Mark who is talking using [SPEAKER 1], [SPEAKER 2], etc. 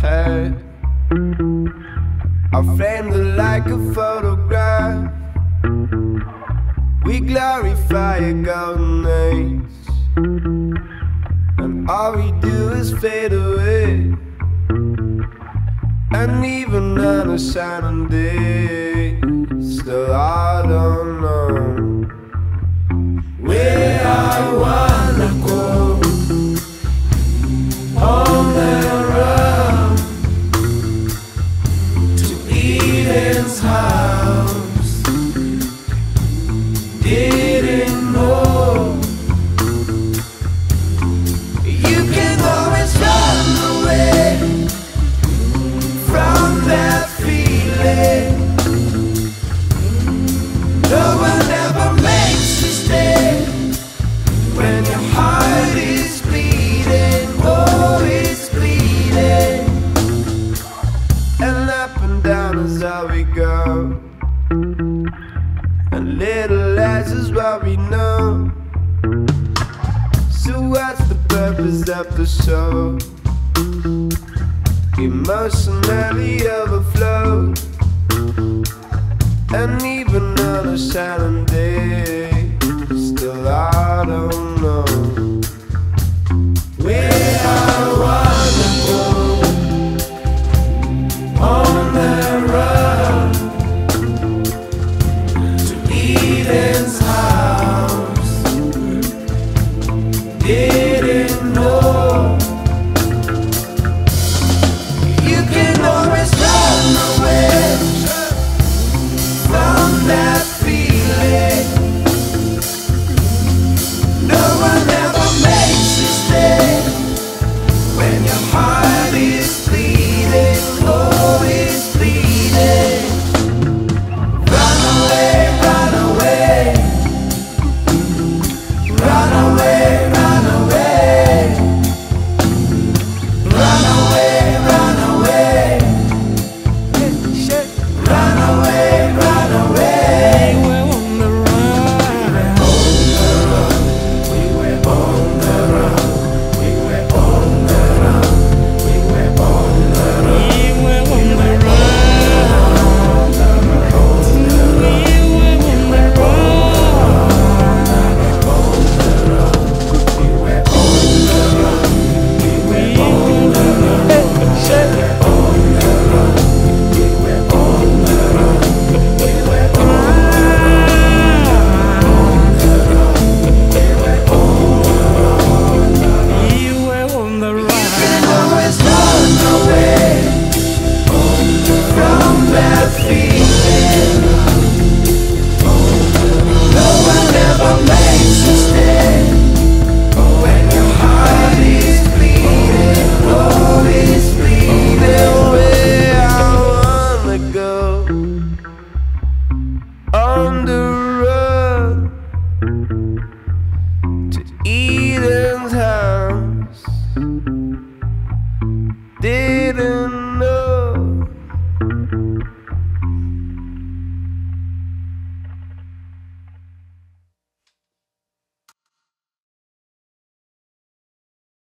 [SPEAKER 1] head. I framed it like a photograph. We glorify a golden age, and all we do is fade away. And even on a shining day, still I don't know where I wanna Israel. is how we go. A little less is what we know. So, what's the purpose of the show? Emotionally overflow. And even on a shining day, still I don't.